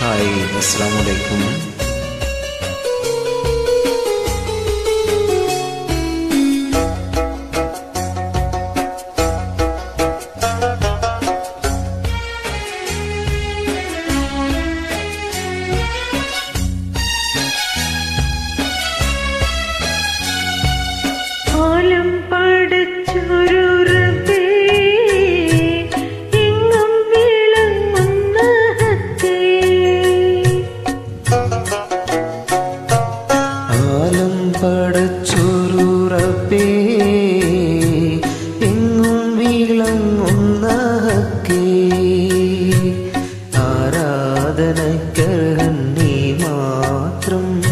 हाय अस्सलाम वालेकुम നീ മാത്രം.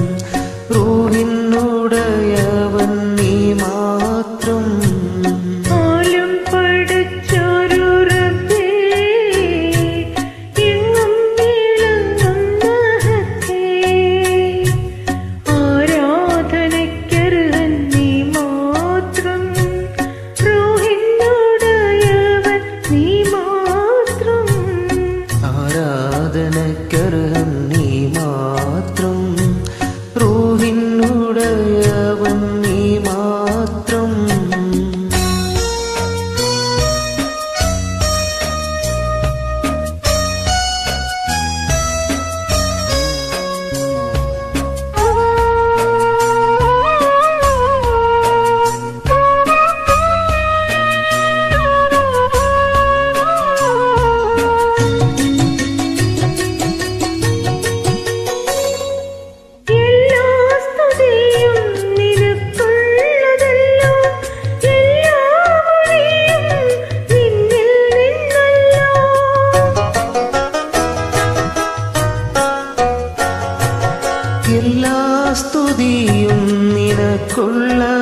സ്തുതിയും നിനക്കുള്ള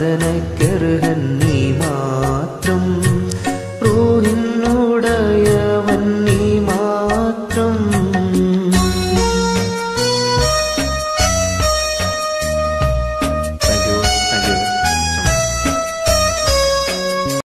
देने के रहन